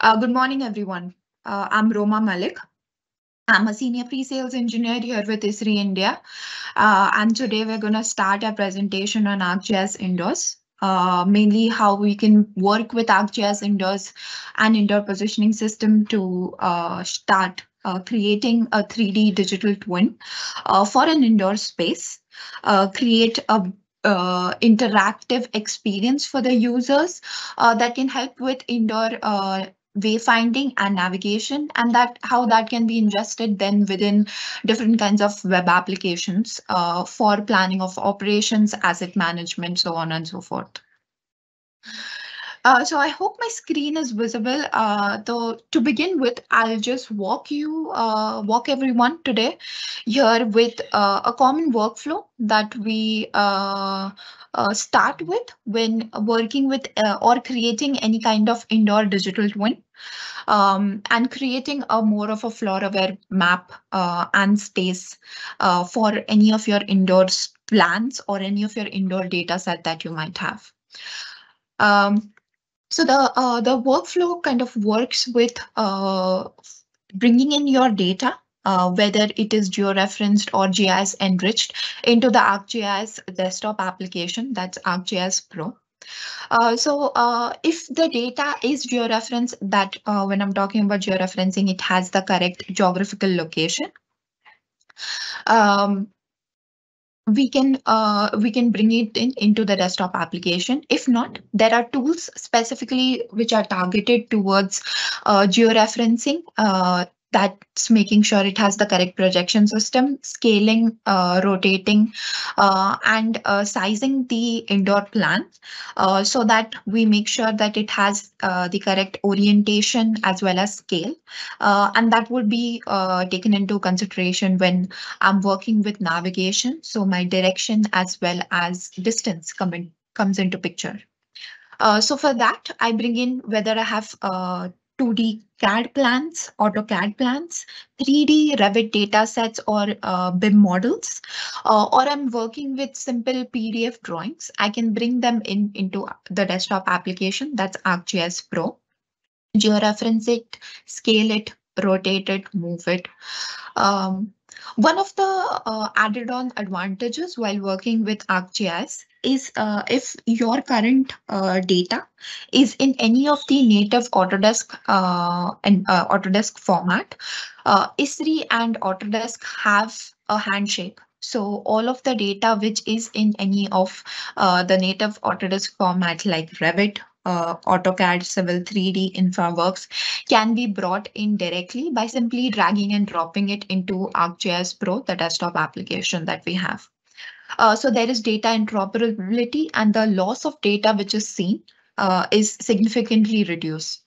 Uh, good morning, everyone. Uh, I'm Roma Malik. I'm a senior pre-sales engineer here with Esri India. Uh, and today we're going to start our presentation on ArcGIS Indoors, uh, mainly how we can work with ArcGIS Indoors and indoor positioning system to uh, start uh, creating a 3D digital twin for an indoor space, create a uh, interactive experience for the users uh, that can help with indoor uh, wayfinding and navigation and that how that can be ingested then within different kinds of web applications uh, for planning of operations asset management so on and so forth uh, so I hope my screen is visible. Uh, though to begin with, I'll just walk you, uh, walk everyone today here with uh, a common workflow that we uh, uh, start with when working with or creating any kind of indoor digital twin. Um, and creating a more of a floor aware map and space for any of your indoor plans or any of your indoor data set that you might have. Um, so the uh, the workflow kind of works with uh, bringing in your data, uh, whether it is georeferenced or GIS enriched into the ArcGIS desktop application, that's ArcGIS Pro. Uh, so uh, if the data is georeferenced, that uh, when I'm talking about georeferencing, it has the correct geographical location. Um, we can uh, we can bring it in into the desktop application. If not, there are tools specifically which are targeted towards uh, georeferencing uh, that's making sure it has the correct projection system, scaling, uh, rotating, uh, and uh, sizing the indoor plan uh, so that we make sure that it has uh, the correct orientation as well as scale. Uh, and that would be taken into consideration when I'm working with navigation. So my direction as well as distance come in, comes into picture. so for that, I bring in whether I have 2D CAD plans, AutoCAD plans, 3D Revit data sets or uh, BIM models, uh, or I'm working with simple PDF drawings, I can bring them in into the desktop application. That's ArcGIS Pro. Georeference it, scale it, rotate it, move it. Um, one of the uh, added on advantages while working with ArcGIS is uh, if your current uh, data is in any of the native Autodesk uh, and uh, Autodesk format, uh, Esri and Autodesk have a handshake. So all of the data which is in any of the native Autodesk format like Revit, uh, AutoCAD, Civil 3D, InfraWorks can be brought in directly by simply dragging and dropping it into ArcGIS Pro, the desktop application that we have. Uh, so there is data interoperability and the loss of data which is seen uh, is significantly reduced.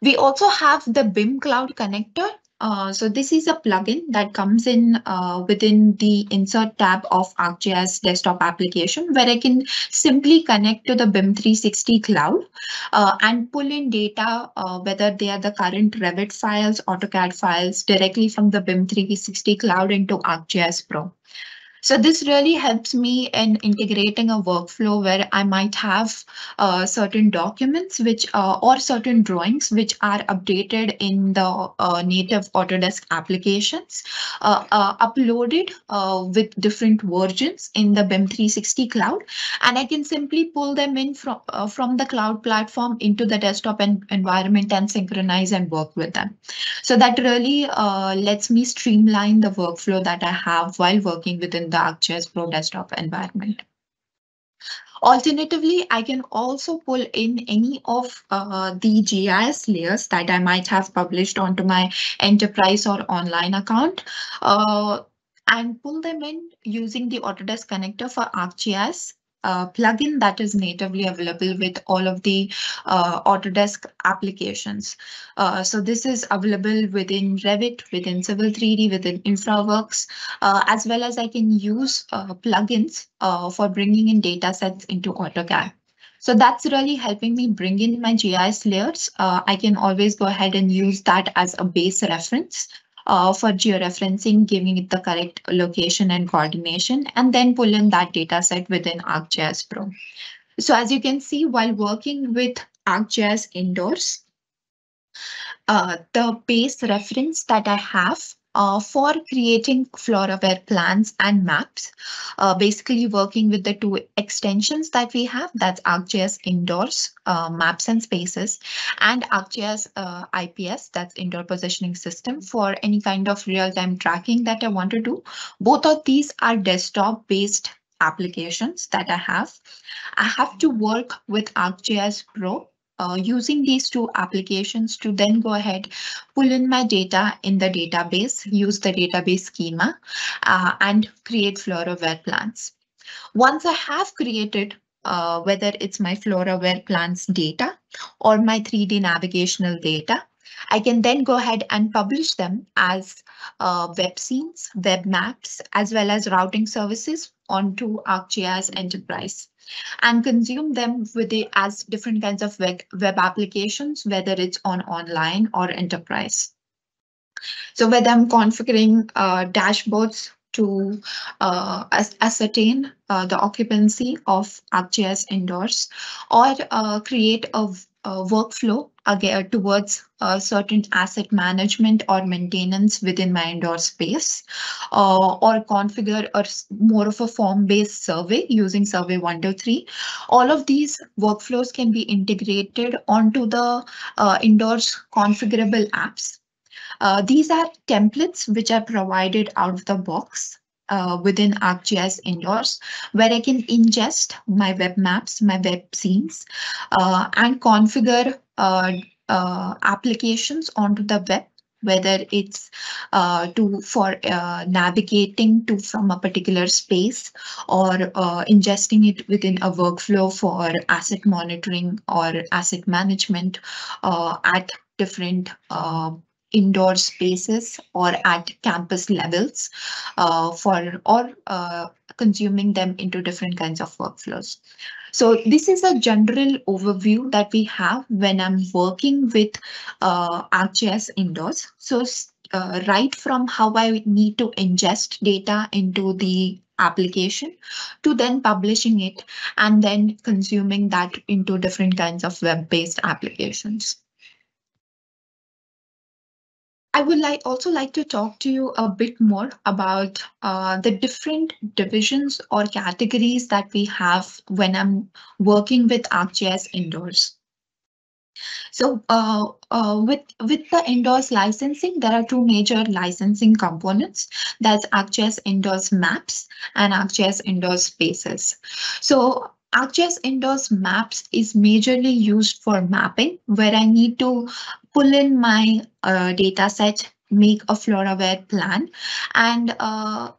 We also have the BIM Cloud connector. Uh, so this is a plugin that comes in uh, within the insert tab of ArcGIS desktop application where I can simply connect to the BIM 360 cloud uh, and pull in data, uh, whether they are the current Revit files, AutoCAD files directly from the BIM 360 cloud into ArcGIS Pro. So this really helps me in integrating a workflow where I might have uh, certain documents which uh, or certain drawings which are updated in the uh, native Autodesk applications, uh, uh, uploaded uh, with different versions in the BIM 360 cloud, and I can simply pull them in from from the cloud platform into the desktop en environment and synchronize and work with them. So that really lets me streamline the workflow that I have while working within the ArcGIS Pro desktop environment. Alternatively, I can also pull in any of uh, the GIS layers that I might have published onto my enterprise or online account uh, and pull them in using the Autodesk connector for ArcGIS uh, plugin that is natively available with all of the uh, Autodesk applications. Uh, so this is available within Revit, within Civil 3D, within InfraWorks, uh, as well as I can use uh, plugins uh, for bringing in data sets into AutoCAD. So that's really helping me bring in my GIS layers. I can always go ahead and use that as a base reference uh, for georeferencing, giving it the correct location and coordination, and then pull in that data set within ArcGIS Pro. So as you can see, while working with ArcGIS indoors, uh, the base reference that I have uh, for creating FloorAware plans and maps, uh, basically working with the two extensions that we have, that's ArcGIS Indoors, uh, Maps and Spaces, and ArcGIS uh, IPS, that's Indoor Positioning System, for any kind of real-time tracking that I want to do. Both of these are desktop-based applications that I have. I have to work with ArcGIS Pro uh, using these two applications to then go ahead, pull in my data in the database, use the database schema, uh, and create flora FloorAware plans. Once I have created uh, whether it's my flora FloorAware plans data or my 3D navigational data, I can then go ahead and publish them as uh, web scenes, web maps, as well as routing services onto ArcGIS Enterprise and consume them with the, as different kinds of web, web applications, whether it's on online or enterprise. So whether I'm configuring uh, dashboards to uh, ascertain uh, the occupancy of ArcGIS indoors or uh, create a uh, workflow again towards uh, certain asset management or maintenance within my indoor space uh, or configure a more of a form-based survey using survey 123 all of these workflows can be integrated onto the uh, indoors configurable apps. Uh, these are templates which are provided out of the box uh, within ArcGIS Indoors, where I can ingest my web maps, my web scenes, uh, and configure uh, uh applications onto the web whether it's uh, to for uh, navigating to from a particular space or uh, ingesting it within a workflow for asset monitoring or asset management uh, at different indoor spaces or at campus levels uh, for or uh, consuming them into different kinds of workflows. So this is a general overview that we have when I'm working with uh, ArcGIS indoors. So uh, right from how I need to ingest data into the application to then publishing it and then consuming that into different kinds of web-based applications. I would like also like to talk to you a bit more about uh, the different divisions or categories that we have when I'm working with ArcGIS indoors. So uh, uh, with, with the indoors licensing, there are two major licensing components. That's ArcGIS indoors maps and ArcGIS indoors spaces. So ArcGIS Indoors Maps is majorly used for mapping, where I need to pull in my uh, data set, make a FloorAware plan, and uh,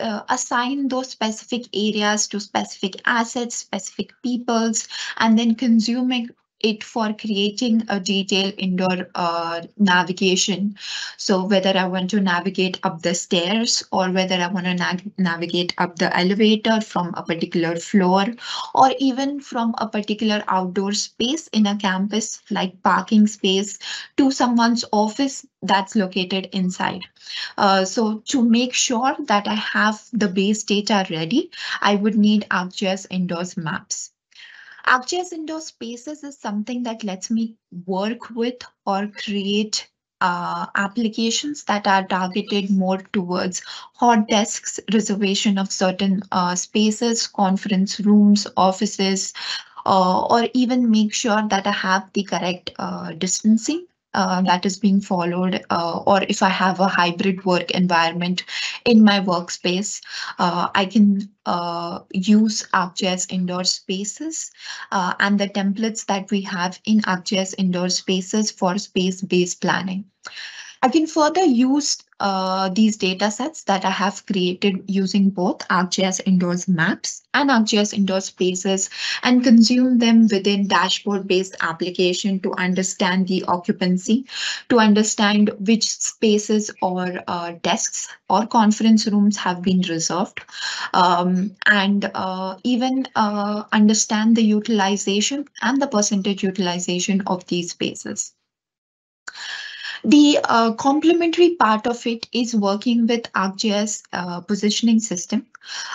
uh, assign those specific areas to specific assets, specific peoples, and then consuming for creating a detailed indoor uh, navigation. So whether I want to navigate up the stairs or whether I want to na navigate up the elevator from a particular floor or even from a particular outdoor space in a campus like parking space to someone's office that's located inside. Uh, so to make sure that I have the base data ready, I would need ArcGIS Indoors Maps. ArcGIS Indoor Spaces is something that lets me work with or create uh, applications that are targeted more towards hot desks, reservation of certain uh, spaces, conference rooms, offices, uh, or even make sure that I have the correct uh, distancing uh, that is being followed, uh, or if I have a hybrid work environment in my workspace, uh, I can uh, use ArcGIS indoor spaces uh, and the templates that we have in ArcGIS indoor spaces for space-based planning. I can further use uh, these data sets that I have created using both ArcGIS Indoors Maps and ArcGIS Indoor Spaces and consume them within dashboard-based application to understand the occupancy, to understand which spaces or uh, desks or conference rooms have been reserved, um, and uh, even uh, understand the utilization and the percentage utilization of these spaces. The uh, complementary part of it is working with ArcGIS uh, positioning system,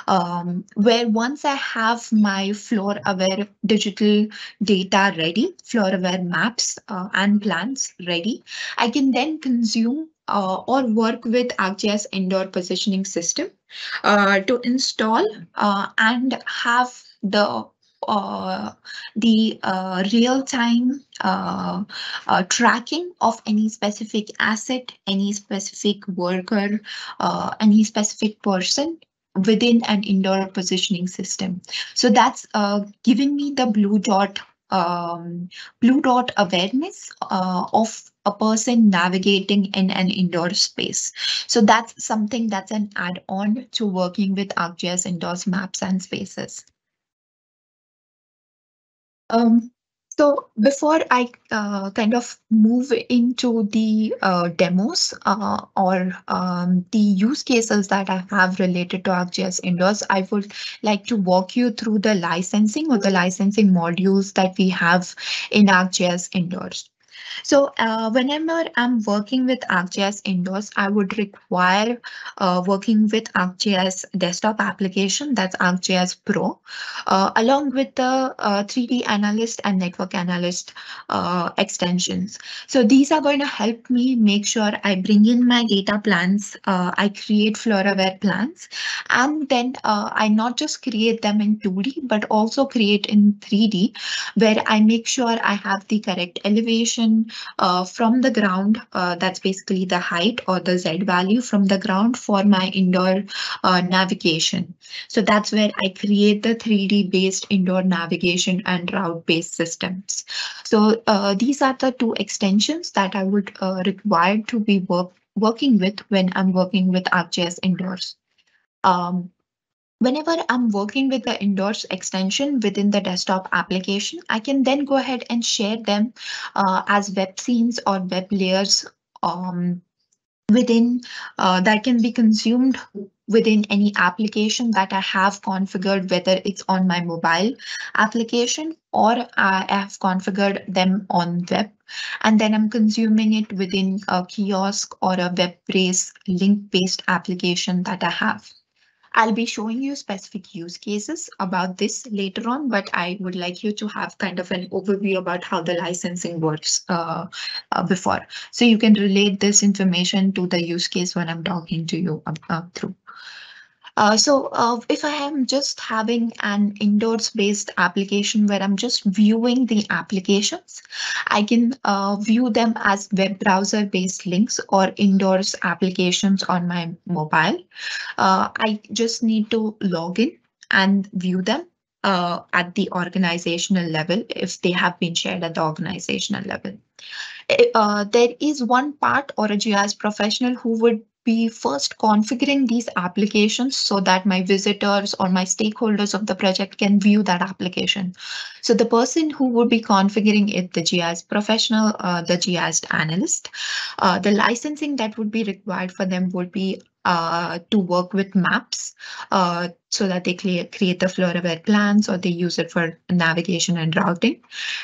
um, where once I have my floor aware digital data ready, floor aware maps uh, and plans ready, I can then consume uh, or work with ArcGIS indoor positioning system uh, to install uh, and have the the uh, real-time uh, uh, tracking of any specific asset, any specific worker, uh, any specific person within an indoor positioning system. So that's uh, giving me the blue dot um, blue dot awareness uh, of a person navigating in an indoor space. So that's something that's an add-on to working with ArcGIS indoors maps and spaces. Um, so before I uh, kind of move into the uh, demos uh, or um, the use cases that I have related to ArcGIS Indoors, I would like to walk you through the licensing or the licensing modules that we have in ArcGIS Indoors. So uh, whenever I'm working with ArcGIS Indoors, I would require uh, working with ArcGIS desktop application, that's ArcGIS Pro, uh, along with the 3D uh, analyst and network analyst uh, extensions. So these are going to help me make sure I bring in my data plans, uh, I create FloorAware plans, and then I not just create them in 2D, but also create in 3D, where I make sure I have the correct elevation, uh, from the ground. Uh, that's basically the height or the Z value from the ground for my indoor uh, navigation. So that's where I create the 3D based indoor navigation and route based systems. So these are the two extensions that I would require to be work working with when I'm working with ArcGIS indoors. Um, Whenever I'm working with the indoors extension within the desktop application, I can then go ahead and share them uh, as web scenes or web layers um, within uh, that can be consumed within any application that I have configured, whether it's on my mobile application or I have configured them on web. And then I'm consuming it within a kiosk or a web-based link-based application that I have. I'll be showing you specific use cases about this later on, but I would like you to have kind of an overview about how the licensing works uh, uh, before. So you can relate this information to the use case when I'm talking to you uh, through. Uh, so uh, if I am just having an indoors based application where I'm just viewing the applications, I can uh, view them as web browser based links or indoors applications on my mobile. Uh, I just need to log in and view them uh, at the organizational level if they have been shared at the organizational level. Uh, there is one part or a GIS professional who would be first configuring these applications so that my visitors or my stakeholders of the project can view that application. So the person who would be configuring it, the GIS professional, uh, the GIS analyst, uh, the licensing that would be required for them would be uh, to work with maps uh, so that they create the FloorAware plans or they use it for navigation and routing.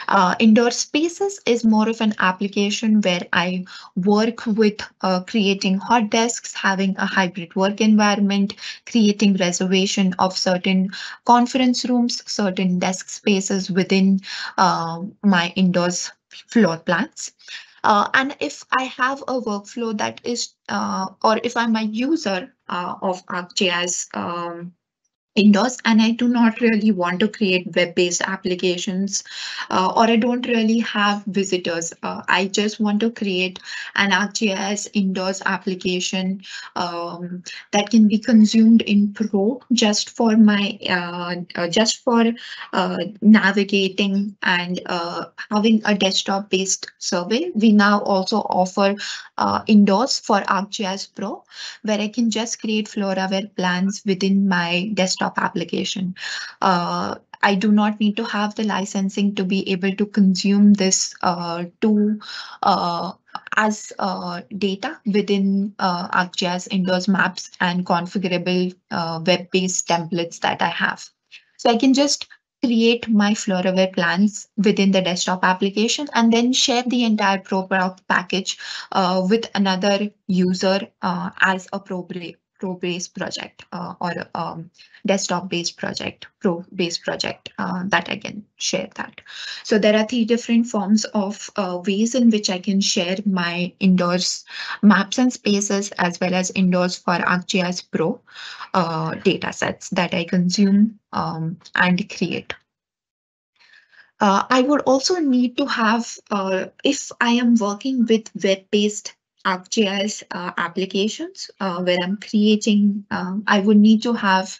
Uh, indoor spaces is more of an application where I work with uh, creating hot desks, having a hybrid work environment, creating reservation of certain conference rooms, certain desk spaces within uh, my indoors floor plans. Uh, and if I have a workflow that is, uh, or if I'm a user uh, of ArcGIS um, indoors and I do not really want to create web-based applications uh, or I don't really have visitors. Uh, I just want to create an ArcGIS indoors application um, that can be consumed in Pro just for my uh, uh just for uh, navigating and uh, having a desktop-based survey. We now also offer indoors for ArcGIS Pro where I can just create FloorAware plans within my desktop desktop application. Uh, I do not need to have the licensing to be able to consume this uh, to uh, as uh, data within uh, ArcGIS indoors maps and configurable uh, web-based templates that I have. So I can just create my FloorAware plans within the desktop application and then share the entire Pro package uh, with another user uh, as a Pro pro-based project uh, or um, desktop-based project, pro-based project uh, that I can share that. So there are three different forms of uh, ways in which I can share my indoors maps and spaces as well as indoors for ArcGIS Pro uh, data sets that I consume um, and create. Uh, I would also need to have, uh, if I am working with web-based ArcGIS uh, applications uh, where I'm creating, um, I would need to have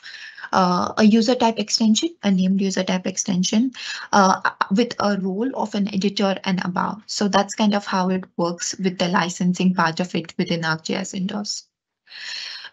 uh, a user type extension, a named user type extension uh, with a role of an editor and above. So that's kind of how it works with the licensing part of it within ArcGIS Indoors.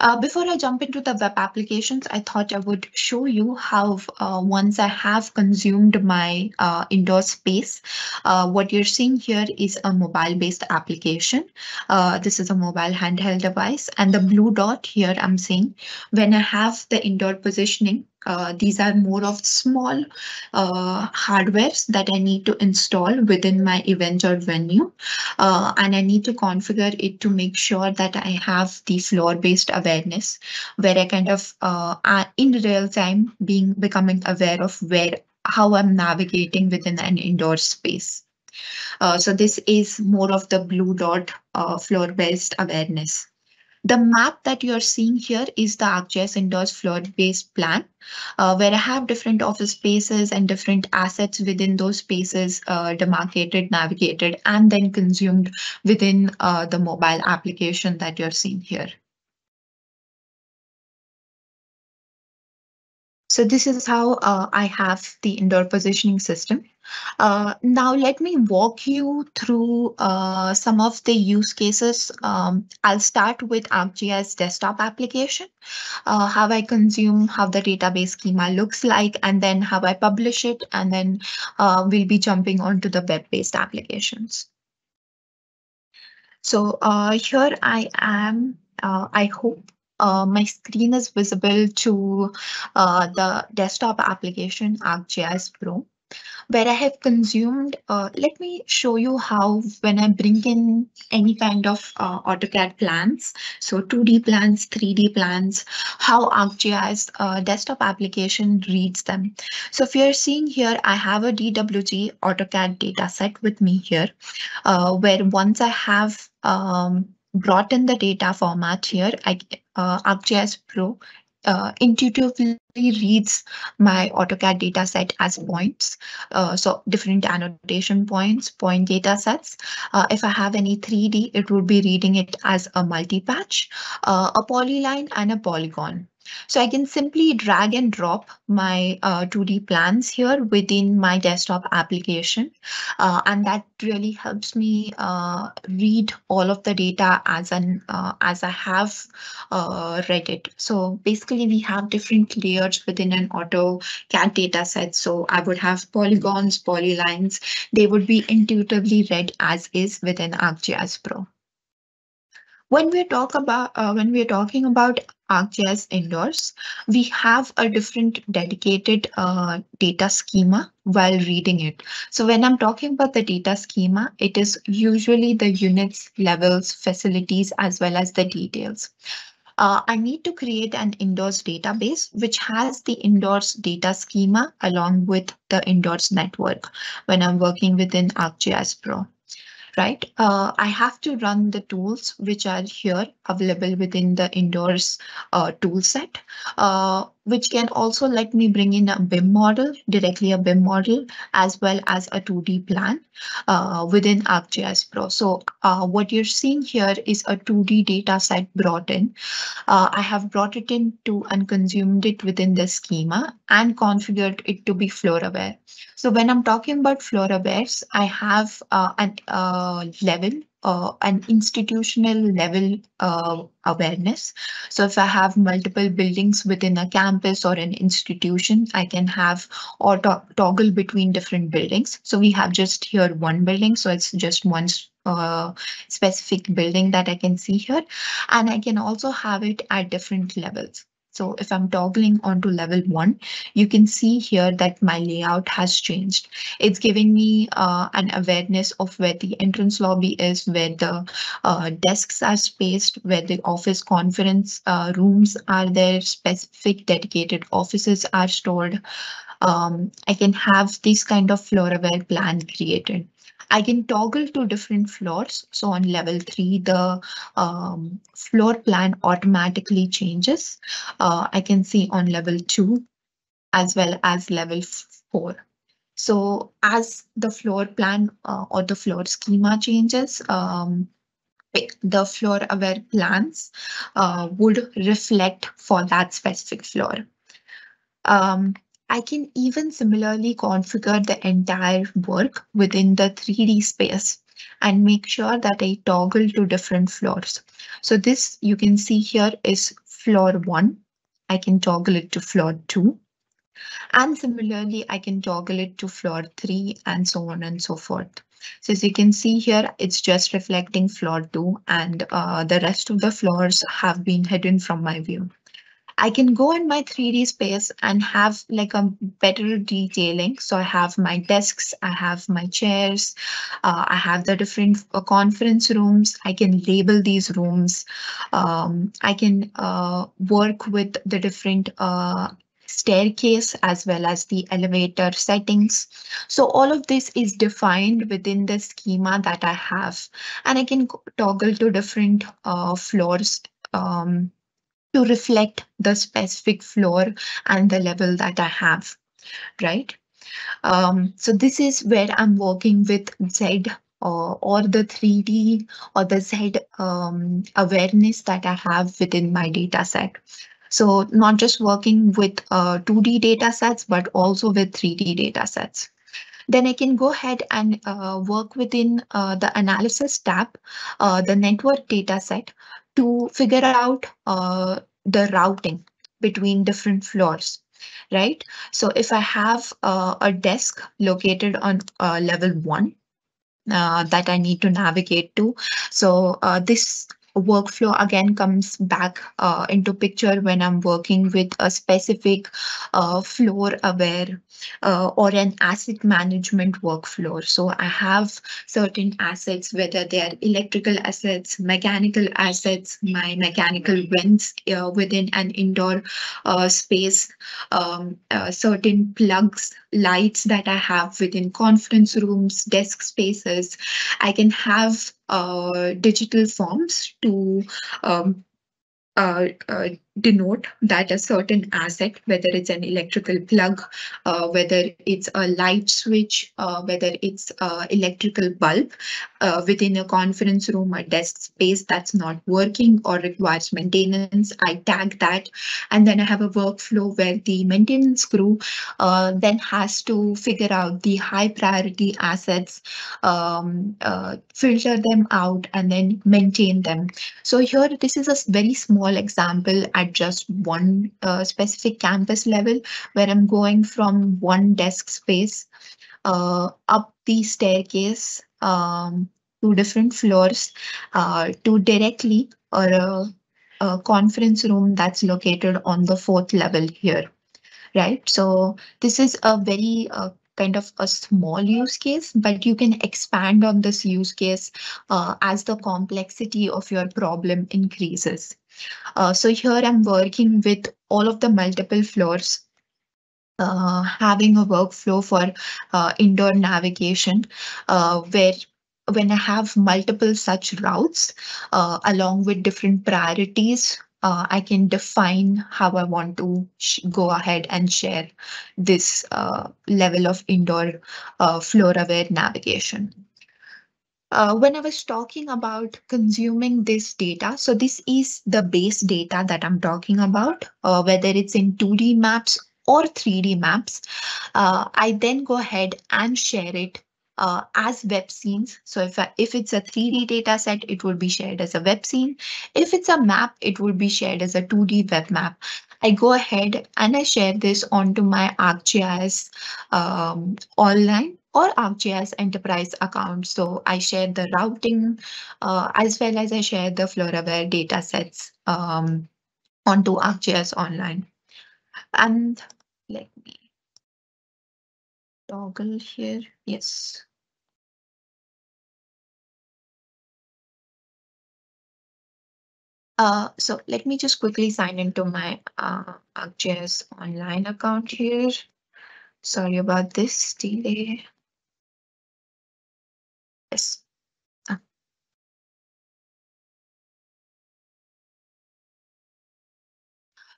Uh, before I jump into the web applications, I thought I would show you how uh, once I have consumed my uh, indoor space, uh, what you're seeing here is a mobile-based application. Uh, this is a mobile handheld device and the blue dot here I'm seeing when I have the indoor positioning, uh, these are more of small uh, hardwares that I need to install within my event or venue. Uh, and I need to configure it to make sure that I have the floor based awareness where I kind of uh, in real time being becoming aware of where how I'm navigating within an indoor space. Uh, so this is more of the blue dot uh, floor based awareness. The map that you're seeing here is the ArcGIS Indoors floor-based plan, uh, where I have different office spaces and different assets within those spaces uh, demarcated, navigated, and then consumed within uh, the mobile application that you're seeing here. So this is how uh, I have the indoor positioning system. Uh, now let me walk you through uh, some of the use cases. Um, I'll start with ArcGIS desktop application, uh, how I consume, how the database schema looks like, and then how I publish it, and then uh, we'll be jumping onto the web-based applications. So uh, here I am, uh, I hope uh, my screen is visible to uh, the desktop application ArcGIS Pro where I have consumed, uh, let me show you how when I bring in any kind of uh, AutoCAD plans, so 2D plans, 3D plans, how ArcGIS uh, desktop application reads them. So if you're seeing here, I have a DWG AutoCAD data set with me here, uh, where once I have um, brought in the data format here, I, uh, ArcGIS Pro uh, intuitively reads my AutoCAD data set as points. Uh, so different annotation points, point data sets. Uh, if I have any 3D, it would be reading it as a multi-patch, uh, a polyline and a polygon. So I can simply drag and drop my uh, 2D plans here within my desktop application. Uh, and that really helps me uh, read all of the data as an uh, as I have uh, read it. So basically we have different layers within an AutoCAD data set. So I would have polygons, polylines. They would be intuitively read as is within ArcGIS Pro. When we talk about uh, when we are talking about ArcGIS indoors, we have a different dedicated uh, data schema while reading it. So when I'm talking about the data schema, it is usually the units, levels, facilities, as well as the details. Uh, I need to create an indoors database which has the indoors data schema along with the indoors network when I'm working within ArcGIS Pro right? Uh, I have to run the tools which are here available within the indoors uh, tool set, uh, which can also let me bring in a BIM model, directly a BIM model, as well as a 2D plan uh, within ArcGIS Pro. So uh, what you're seeing here is a 2D data set brought in. Uh, I have brought it into and consumed it within the schema and configured it to be floor aware. So when I'm talking about floor awares, I have uh, an uh, level, uh, an institutional level uh, awareness. So if I have multiple buildings within a campus or an institution, I can have or to toggle between different buildings. So we have just here one building, so it's just one uh, specific building that I can see here. And I can also have it at different levels. So if I'm toggling onto level one, you can see here that my layout has changed. It's giving me uh, an awareness of where the entrance lobby is, where the uh, desks are spaced, where the office conference uh, rooms are there, specific dedicated offices are stored. Um, I can have this kind of floor aware plan created. I can toggle to different floors. So on level three, the um, floor plan automatically changes. Uh, I can see on level two as well as level four. So as the floor plan uh, or the floor schema changes, um, the floor aware plans uh, would reflect for that specific floor. Um, I can even similarly configure the entire work within the 3D space and make sure that I toggle to different floors. So this you can see here is floor one. I can toggle it to floor two. And similarly, I can toggle it to floor three and so on and so forth. So as you can see here, it's just reflecting floor two and uh, the rest of the floors have been hidden from my view. I can go in my 3D space and have like a better detailing. So I have my desks, I have my chairs, uh, I have the different uh, conference rooms. I can label these rooms. Um, I can uh, work with the different uh, staircase as well as the elevator settings. So all of this is defined within the schema that I have and I can toggle to different uh, floors um, to reflect the specific floor and the level that I have, right? Um, so this is where I'm working with Z uh, or the 3D or the Z um, awareness that I have within my data set. So not just working with uh, 2D data sets, but also with 3D data sets. Then I can go ahead and uh, work within uh, the analysis tab, uh, the network data set to figure out uh, the routing between different floors right? So if I have uh, a desk located on uh, level one uh, that I need to navigate to, so uh, this workflow again comes back uh, into picture when I'm working with a specific uh, floor aware uh, or an asset management workflow. So I have certain assets, whether they are electrical assets, mechanical assets, my mechanical vents uh, within an indoor uh, space, um, uh, certain plugs, lights that I have within conference rooms, desk spaces. I can have digital forms to um, uh, uh, denote that a certain asset, whether it's an electrical plug, uh, whether it's a light switch, uh, whether it's an electrical bulb uh, within a conference room or desk space that's not working or requires maintenance, I tag that. And then I have a workflow where the maintenance crew uh, then has to figure out the high priority assets, um, uh, filter them out and then maintain them. So here, this is a very small example at at just one uh, specific campus level where I'm going from one desk space uh, up the staircase um, to different floors uh, to directly or a, a conference room that's located on the fourth level here right? So this is a very uh, kind of a small use case, but you can expand on this use case uh, as the complexity of your problem increases. Uh, so here I'm working with all of the multiple floors uh, having a workflow for uh, indoor navigation uh, where when I have multiple such routes uh, along with different priorities, uh, I can define how I want to go ahead and share this level of indoor floor aware navigation. Uh, when I was talking about consuming this data, so this is the base data that I'm talking about, uh, whether it's in 2D maps or 3D maps, uh, I then go ahead and share it uh, as web scenes. So if, if it's a 3D data set, it will be shared as a web scene. If it's a map, it will be shared as a 2D web map. I go ahead and I share this onto my ArcGIS um, online or ArcGIS enterprise account. So I share the routing uh, as well as I share the FloorAware data sets um, onto ArcGIS Online. And let me toggle here. Yes. Uh, so let me just quickly sign into my uh, ArcGIS online account here. Sorry about this delay. Yes.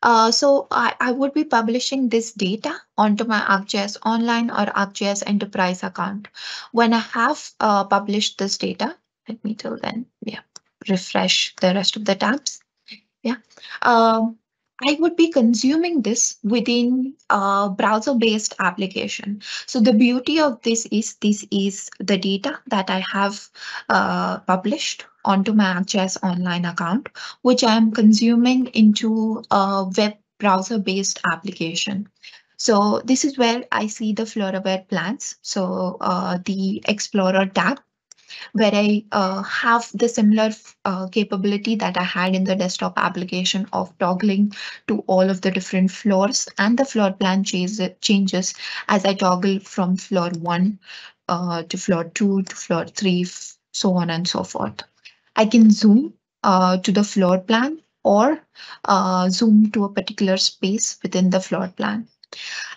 Uh, so I, I would be publishing this data onto my ArcGIS Online or ArcGIS Enterprise account. When I have uh, published this data, let me till then, yeah, refresh the rest of the tabs. Yeah. Um, I would be consuming this within a browser-based application. So the beauty of this is this is the data that I have uh, published onto my ArcGIS online account, which I'm consuming into a web browser-based application. So this is where I see the FloorAware plans. So uh, the Explorer tab where I uh, have the similar uh, capability that I had in the desktop application of toggling to all of the different floors and the floor plan changes as I toggle from floor one uh, to floor two to floor three, so on and so forth. I can zoom uh, to the floor plan or uh, zoom to a particular space within the floor plan.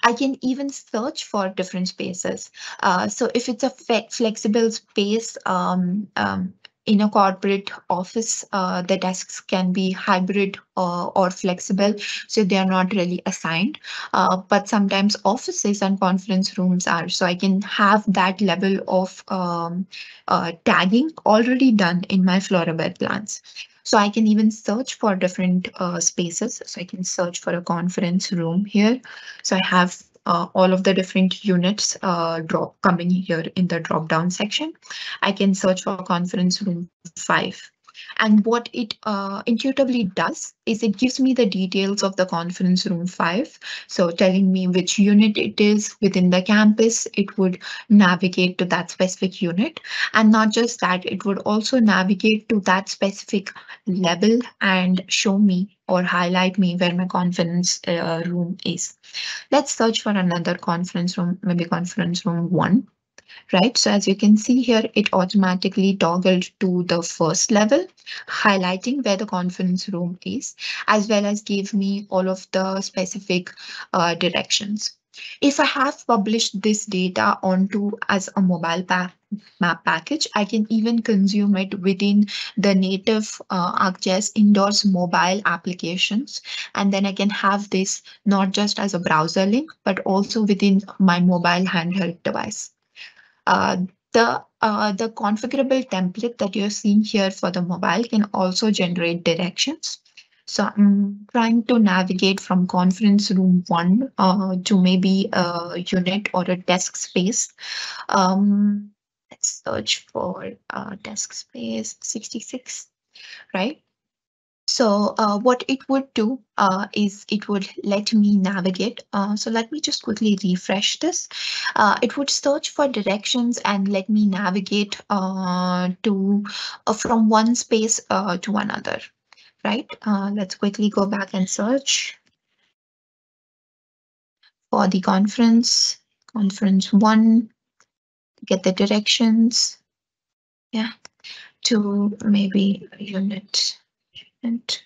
I can even search for different spaces. Uh, so if it's a flexible space um, um, in a corporate office, uh, the desks can be hybrid uh, or flexible, so they are not really assigned. Uh, but sometimes offices and conference rooms are, so I can have that level of um, uh, tagging already done in my FloorAware plans. So I can even search for different uh, spaces. So I can search for a conference room here. So I have uh, all of the different units uh, drop coming here in the drop down section. I can search for conference room five. And what it uh, intuitively does is it gives me the details of the conference room 5. So telling me which unit it is within the campus, it would navigate to that specific unit. And not just that, it would also navigate to that specific level and show me or highlight me where my conference uh, room is. Let's search for another conference room, maybe conference room 1 right? So as you can see here, it automatically toggled to the first level, highlighting where the conference room is, as well as gave me all of the specific uh, directions. If I have published this data onto as a mobile pa map package, I can even consume it within the native uh, ArcGIS indoors mobile applications. And then I can have this not just as a browser link, but also within my mobile handheld device. Uh, the uh, the configurable template that you're seeing here for the mobile can also generate directions. So I'm trying to navigate from conference room one uh, to maybe a unit or a desk space. Um, let's search for uh, desk space 66, right? So uh, what it would do uh, is it would let me navigate. Uh, so let me just quickly refresh this. Uh, it would search for directions and let me navigate uh, to uh, from one space to another. Right. let's quickly go back and search for the conference, conference one, get the directions. Yeah, to maybe unit and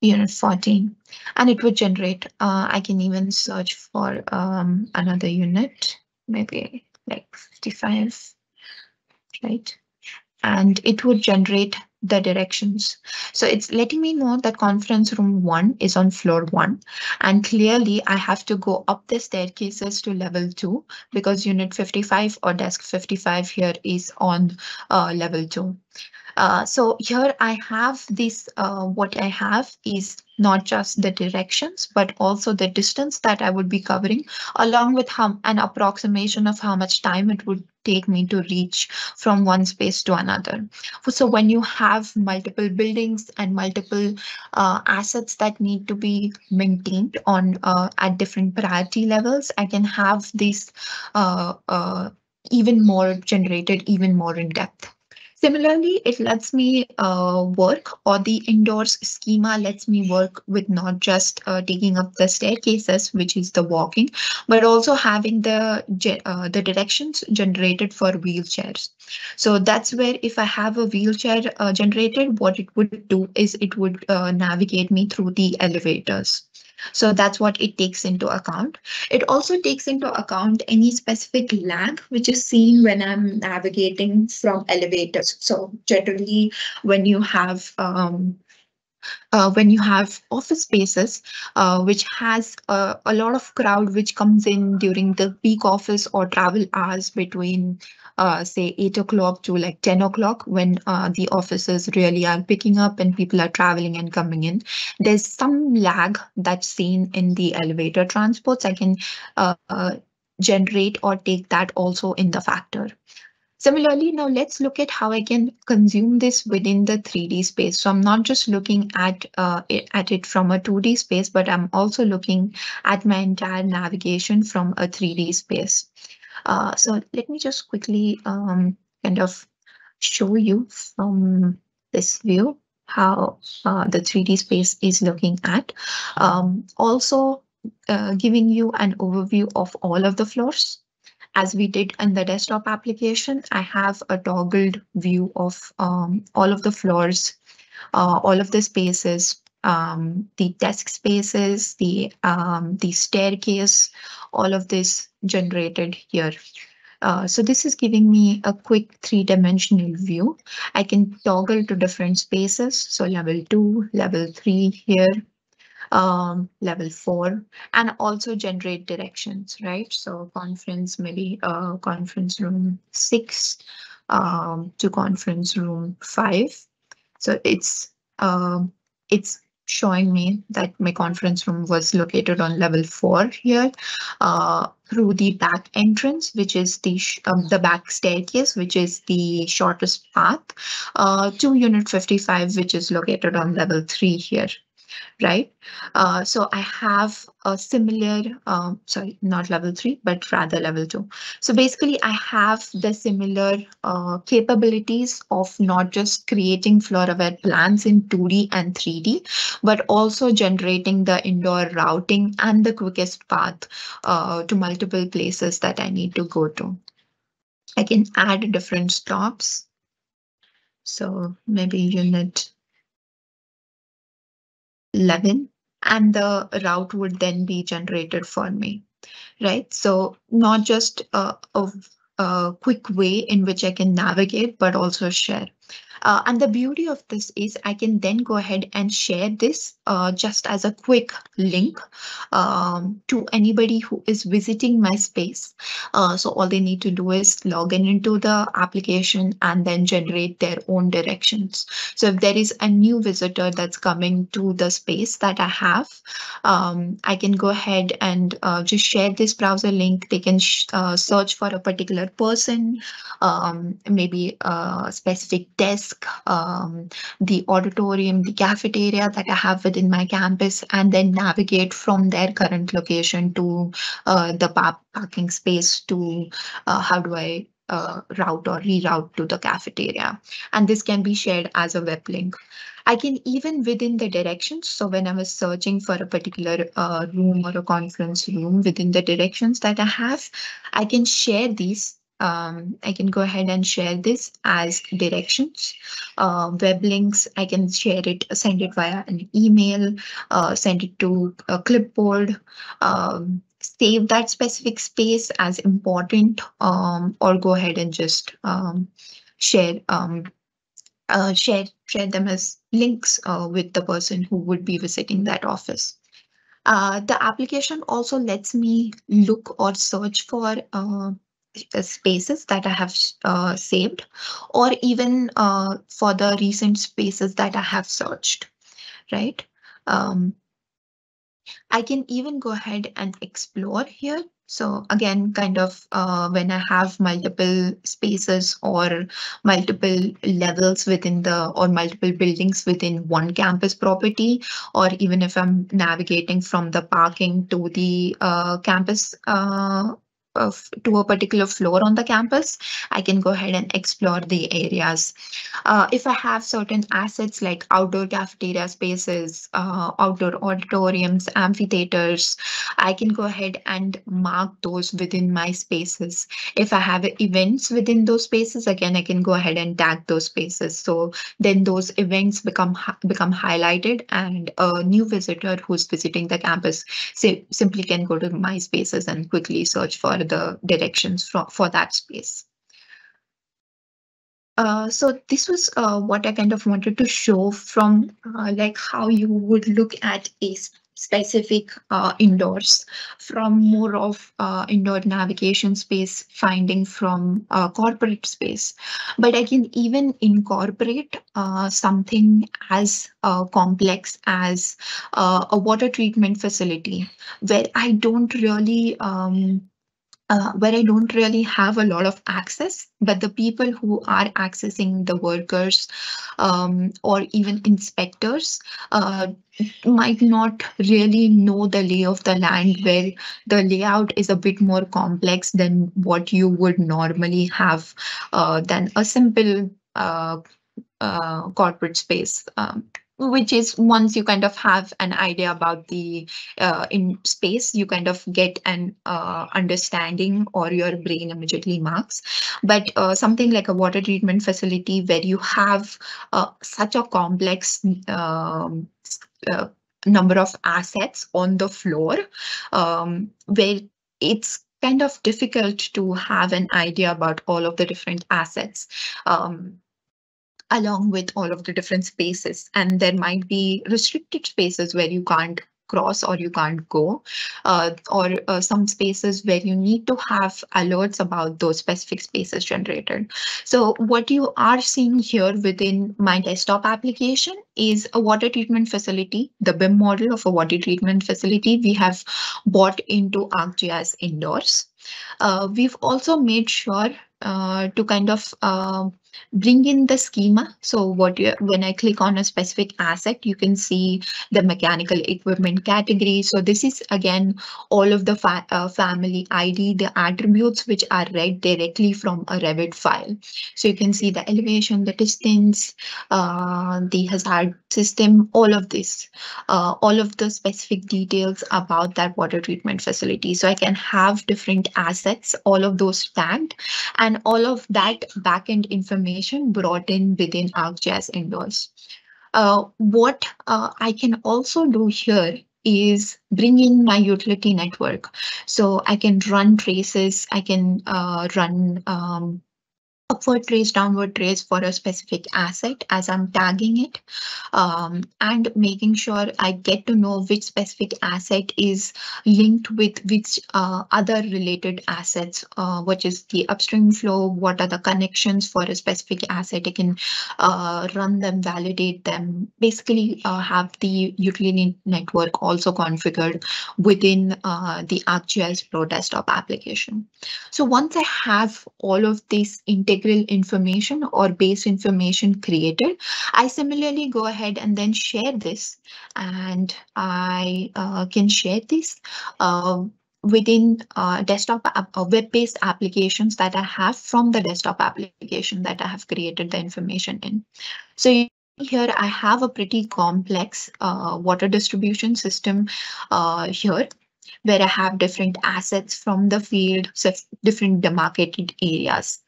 unit 14 and it would generate uh, I can even search for um, another unit maybe like 55 right? And it would generate the directions. So it's letting me know that conference room one is on floor one. And clearly I have to go up the staircases to level two because unit 55 or desk 55 here is on uh, level two. Uh, so here I have this, uh, what I have is not just the directions, but also the distance that I would be covering, along with how, an approximation of how much time it would take me to reach from one space to another. So when you have multiple buildings and multiple uh, assets that need to be maintained on uh, at different priority levels, I can have this uh, uh, even more generated, even more in depth. Similarly, it lets me uh, work or the indoors schema lets me work with not just uh, taking up the staircases, which is the walking, but also having the, uh, the directions generated for wheelchairs. So that's where if I have a wheelchair uh, generated, what it would do is it would uh, navigate me through the elevators. So that's what it takes into account. It also takes into account any specific lag which is seen when I'm navigating from elevators. So generally when you have um, uh, when you have office spaces uh, which has a, a, lot of crowd which comes in during the peak office or travel hours between uh, say 8 o'clock to like 10 o'clock when uh, the offices really are picking up and people are traveling and coming in. There's some lag that's seen in the elevator transports. I can uh, uh, generate or take that also in the factor. Similarly, now let's look at how I can consume this within the 3D space. So I'm not just looking at, uh, at it from a 2D space, but I'm also looking at my entire navigation from a 3D space. Uh, so let me just quickly um, kind of show you from this view how uh, the 3D space is looking at. Um, also uh, giving you an overview of all of the floors. As we did in the desktop application, I have a toggled view of um, all of the floors, uh, all of the spaces, um, the desk spaces, the um, the staircase, all of this generated here. Uh, so this is giving me a quick three-dimensional view. I can toggle to different spaces. So level two, level three here, um, level four, and also generate directions, right? So conference, maybe uh, conference room six um, to conference room five. So it's um, it's showing me that my conference room was located on level four here uh, through the back entrance, which is the um, the back staircase, which is the shortest path, uh, to unit 55, which is located on level three here right? Uh, so I have a similar, um, sorry, not level three, but rather level two. So basically I have the similar uh, capabilities of not just creating floor-aware plans in 2D and 3D, but also generating the indoor routing and the quickest path uh, to multiple places that I need to go to. I can add different stops. So maybe unit 11 and the route would then be generated for me, right? So not just a, a, a quick way in which I can navigate, but also share. Uh, and the beauty of this is I can then go ahead and share this uh, just as a quick link um, to anybody who is visiting my space. Uh, so all they need to do is log in into the application and then generate their own directions. So if there is a new visitor that's coming to the space that I have, um, I can go ahead and uh, just share this browser link. They can uh, search for a particular person, um, maybe a specific desk um, the auditorium, the cafeteria that I have within my campus, and then navigate from their current location to uh, the parking space to uh, how do I uh, route or reroute to the cafeteria. And this can be shared as a web link. I can even within the directions. So when I was searching for a particular uh, room or a conference room within the directions that I have, I can share these um, I can go ahead and share this as directions. Uh, web links, I can share it, send it via an email, uh, send it to a clipboard, um, save that specific space as important, um, or go ahead and just um, share um, uh, share share them as links uh, with the person who would be visiting that office. Uh, the application also lets me look or search for uh, spaces that I have uh, saved or even uh, for the recent spaces that I have searched, right? Um, I can even go ahead and explore here. So again, kind of uh, when I have multiple spaces or multiple levels within the or multiple buildings within one campus property, or even if I'm navigating from the parking to the uh, campus uh, to a particular floor on the campus, I can go ahead and explore the areas. Uh, if I have certain assets like outdoor cafeteria spaces, uh, outdoor auditoriums, amphitheaters, I can go ahead and mark those within my spaces. If I have events within those spaces, again, I can go ahead and tag those spaces. So then those events become become highlighted and a new visitor who's visiting the campus simply can go to my spaces and quickly search for the directions for, for that space. Uh, so this was uh, what I kind of wanted to show from uh, like how you would look at a specific uh, indoors from more of uh, indoor navigation space finding from uh, corporate space. But I can even incorporate something as complex as a water treatment facility where I don't really um, uh, where I don't really have a lot of access, but the people who are accessing the workers um, or even inspectors uh, might not really know the lay of the land where the layout is a bit more complex than what you would normally have uh, than a simple uh, uh, corporate space. Um, which is once you kind of have an idea about the uh, in space you kind of get an uh, understanding or your brain immediately marks. But uh, something like a water treatment facility where you have uh, such a complex um, uh, number of assets on the floor um, where it's kind of difficult to have an idea about all of the different assets. Um, along with all of the different spaces. And there might be restricted spaces where you can't cross or you can't go uh, or uh, some spaces where you need to have alerts about those specific spaces generated. So what you are seeing here within my desktop application is a water treatment facility, the BIM model of a water treatment facility we have bought into ArcGIS indoors. Uh, we've also made sure uh, to kind of uh, bring in the schema. So what you, when I click on a specific asset, you can see the mechanical equipment category. So this is again all of the fa uh, family ID, the attributes which are read directly from a Revit file. So you can see the elevation, the distance, uh, the hazard system, all of this, uh, all of the specific details about that water treatment facility. So I can have different assets, all of those tagged, and all of that backend information information brought in within ArcGIS Indoors. Uh, what uh, I can also do here is bring in my utility network. So I can run traces, I can uh, run um, upward trace, downward trace for a specific asset as I'm tagging it um, and making sure I get to know which specific asset is linked with which uh, other related assets, uh, which is the upstream flow, what are the connections for a specific asset. I can uh, run them, validate them, basically uh, have the utility network also configured within uh, the ArcGIS Pro desktop application. So once I have all of these integrated integral information or base information created. I similarly go ahead and then share this and I uh, can share this uh, within uh, desktop uh, web-based applications that I have from the desktop application that I have created the information in. So here I have a pretty complex uh, water distribution system uh, here where I have different assets from the field, so different demarcated areas.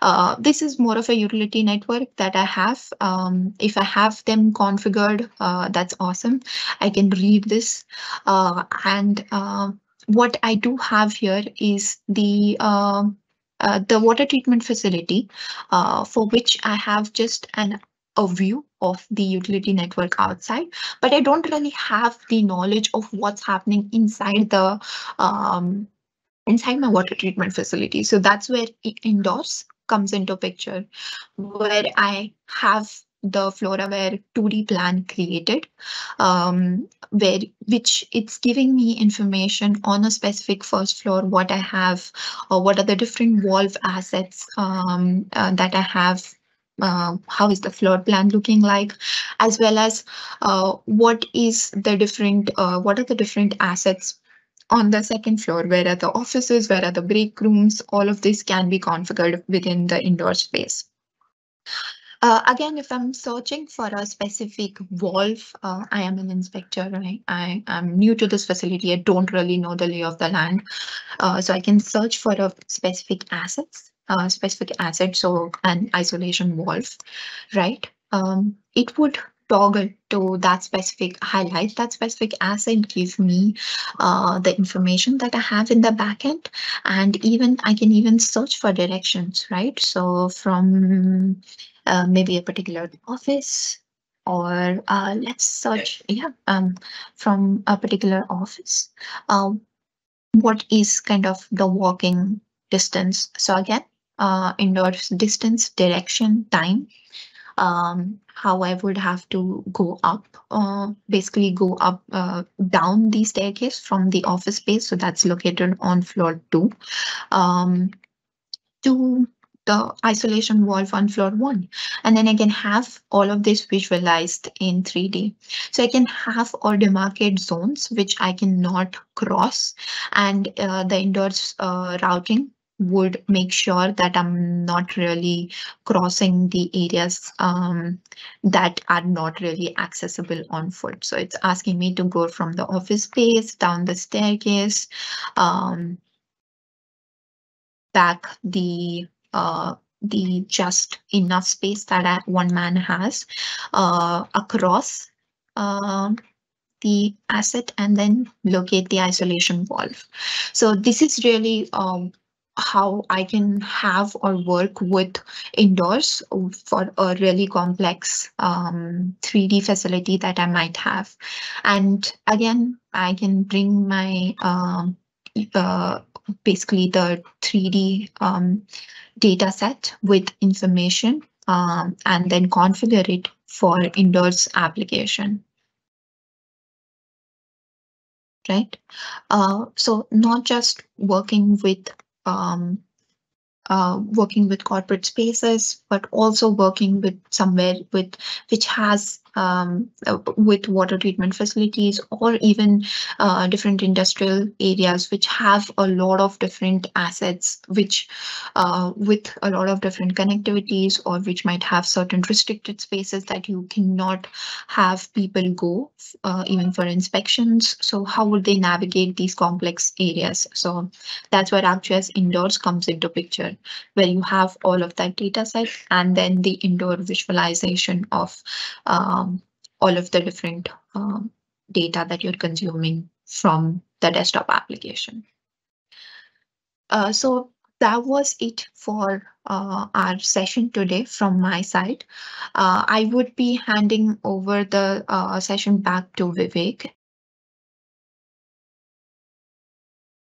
Uh, this is more of a utility network that I have. Um, if I have them configured, uh, that's awesome. I can read this uh, and uh, what I do have here is the uh, uh, the water treatment facility for which I have just an a view of the utility network outside, but I don't really have the knowledge of what's happening inside the um, inside my water treatment facility. So that's where indoors comes into picture, where I have the FloorAware 2D plan created, um, where which it's giving me information on a specific first floor, what I have, or what are the different valve assets um, uh, that I have uh, how is the floor plan looking like, as well as uh, what is the different, uh, what are the different assets on the second floor, where are the offices, where are the break rooms, all of this can be configured within the indoor space. Uh, again, if I'm searching for a specific valve, uh, I am an inspector, right? I am new to this facility. I don't really know the lay of the land. Uh, so I can search for a specific assets, uh, specific asset, so an isolation valve, right? Um, it would toggle to that specific highlight that specific asset give me uh, the information that I have in the backend and even I can even search for directions right? So from uh, maybe a particular office or uh, let's search yeah um, from a particular office. Uh, what is kind of the walking distance? So again uh, distance direction time um, how I would have to go up, uh, basically go up, uh, down the staircase from the office space. So that's located on floor two um, to the isolation valve on floor one. And then I can have all of this visualized in 3D. So I can have or demarcate zones which I cannot cross and uh, the indoors uh, routing would make sure that I'm not really crossing the areas um, that are not really accessible on foot. So it's asking me to go from the office space down the staircase, um, back the uh, the just enough space that I, one man has uh, across uh, the asset and then locate the isolation valve. So this is really um, how I can have or work with indoors for a really complex um, 3D facility that I might have. And again, I can bring my um, uh, basically the 3D um, data set with information um, and then configure it for indoors application right? Uh, so not just working with um, uh, working with corporate spaces, but also working with somewhere with which has um, uh, with water treatment facilities or even uh, different industrial areas which have a lot of different assets which uh, with a lot of different connectivities or which might have certain restricted spaces that you cannot have people go uh, even for inspections. So how would they navigate these complex areas? So that's where ArcGIS indoors comes into picture where you have all of that data set and then the indoor visualization of um, all of the different um, data that you're consuming from the desktop application. Uh, so that was it for uh, our session today from my side. Uh, I would be handing over the uh, session back to Vivek